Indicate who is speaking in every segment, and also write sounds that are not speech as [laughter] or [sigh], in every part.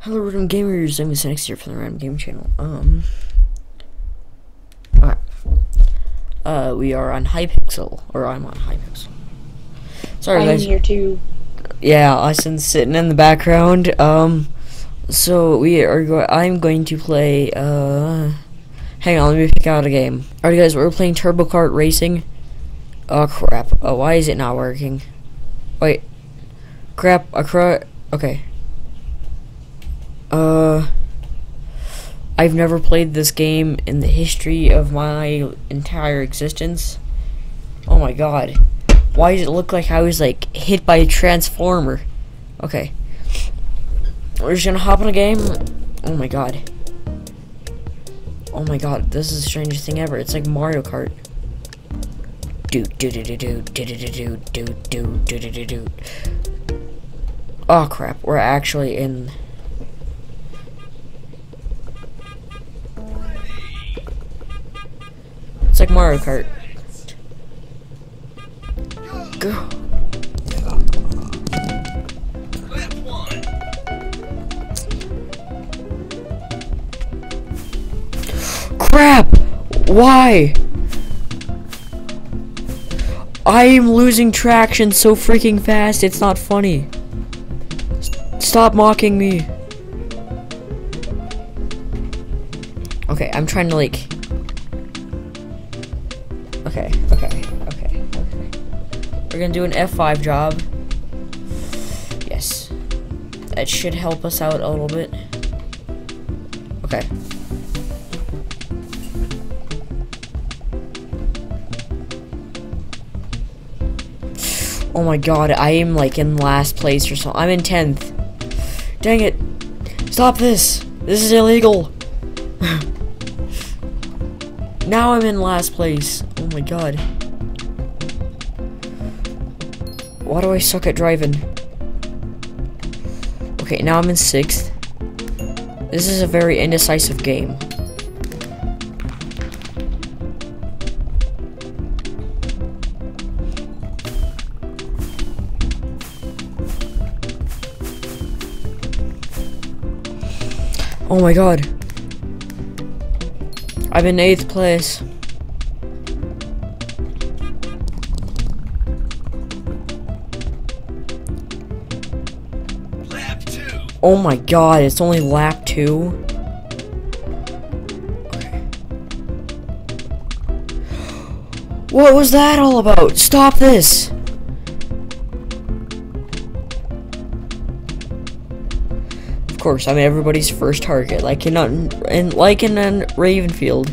Speaker 1: Hello, Random Gamers. I'm Miss Next here from the Random Game Channel. Um, alright. Uh, we are on Hypixel, or I'm on Hypixel. Sorry,
Speaker 2: I'm
Speaker 1: guys.
Speaker 2: here too.
Speaker 1: Yeah, Austin's sitting in the background. Um, so we are. Go- I'm going to play. Uh, hang on, let me pick out a game. Alright, guys, we're playing Turbo Kart Racing. Oh crap! Oh, why is it not working? Wait, crap! A cra- Okay. Uh, I've never played this game in the history of my entire existence. Oh my god. Why does it look like I was like hit by a transformer? Okay. We're just gonna hop in a game. Oh my god. Oh my god, this is the strangest thing ever. It's like Mario Kart. Do do do do do do do do do do do do do do. Oh crap, we're actually in Mario Kart. Go. Crap! Why? I am losing traction so freaking fast, it's not funny. S- Stop mocking me. Okay, I'm trying to like Okay, okay, okay, okay. We're gonna do an F5 job. Yes. That should help us out a little bit. Okay. Oh my god, I am like in last place or something. I'm in 10th. Dang it. Stop this. This is illegal. [laughs] now I'm in last place. Oh my god. Why do I suck at driving? Okay, now I'm in 6th. This is a very indecisive game. Oh my god. I'm in 8th place.
Speaker 3: Lap two.
Speaker 1: Oh my god, it's only lap 2? Okay. What was that all about? Stop this! Course, I'm everybody's first target, like in and like in Ravenfield.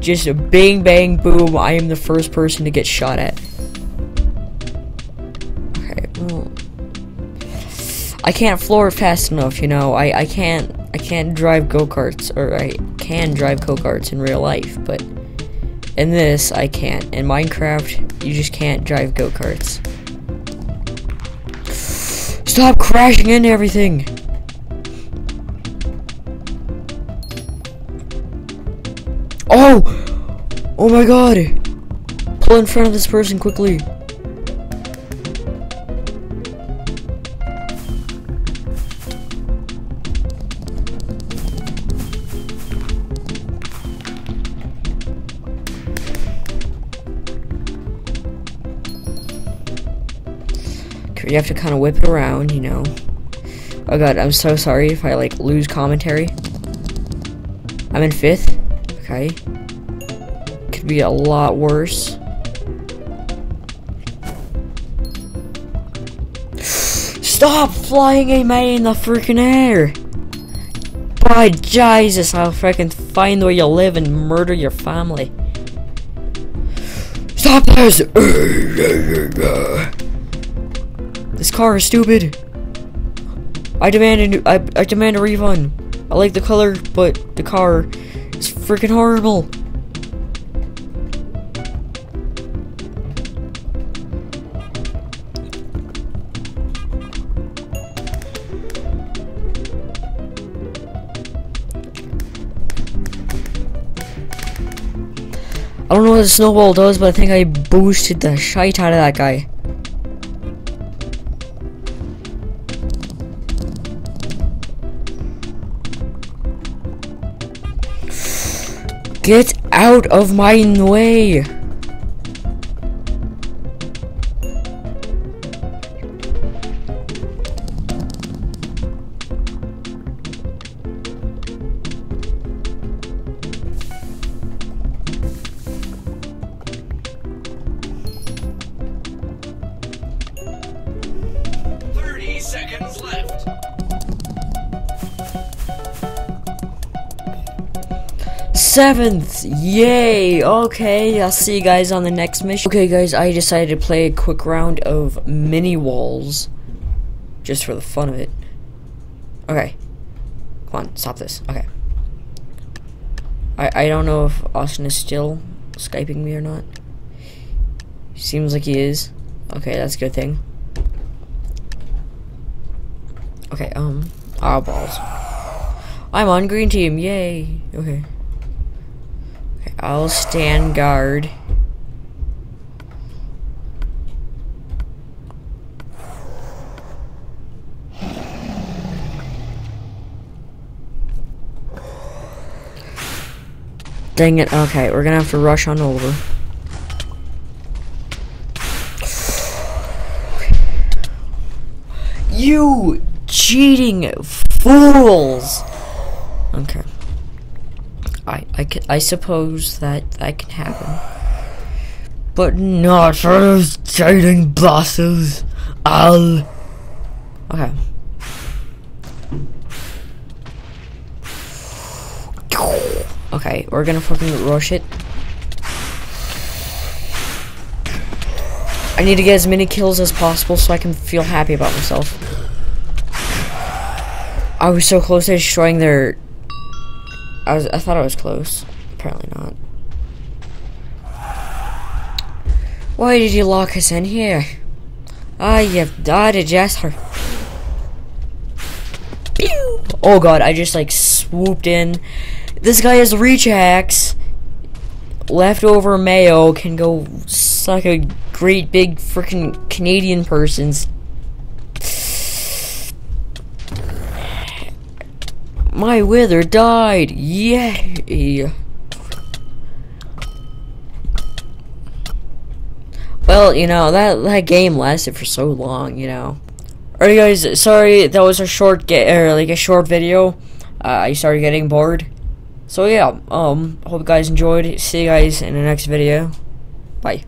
Speaker 1: Just a bang bang boom, I am the first person to get shot at. Okay, well, I can't floor fast enough, you know. I, I can't I can't drive go-karts or I can drive go-karts in real life, but in this I can't. In Minecraft, you just can't drive go-karts. Stop crashing into everything. Oh! Oh my god! Pull in front of this person quickly. You have to kind of whip it around, you know. Oh god, I'm so sorry if I like lose commentary. I'm in fifth. Okay. Could be a lot worse. Stop flying a man in the freaking air! By Jesus, I'll freaking find where you live and murder your family. Stop this! This car is stupid. I demand a new, I, I demand a refund. I like the color, but the car freaking horrible. I don't know what the snowball does, but I think I boosted the shite out of that guy. Get out of my way!
Speaker 2: Seconds left.
Speaker 1: Seventh! Yay! Okay, I'll see you guys on the next mission. Okay, guys, I decided to play a quick round of mini walls. Just for the fun of it. Okay. Come on, stop this. Okay. I, I don't know if Austin is still Skyping me or not. Seems like he is. Okay, that's a good thing. Okay, um, ah, balls. I'm on green team, yay! Okay. I'll stand guard. Dang it, okay, we're gonna have to rush on over. You cheating fools! Okay. I I can, I suppose that that can happen. But not for those cheating bosses. I'll Okay. Okay, we're gonna fucking rush it. I need to get as many kills as possible so I can feel happy about myself. I was so close to destroying their... I was. I thought I was close. Apparently not. Why did you lock us in here? Ah, you've died a. Pew! Oh god, I just like swooped in. This guy has reach axe. Leftover mayo can go suck a great big freaking Canadian person's. My wither died. Yay. Well, you know, that that game lasted for so long, you know. Alright guys, sorry that was a short get or like a short video. Uh, I started getting bored. So yeah, um hope you guys enjoyed. See you guys in the next video. Bye.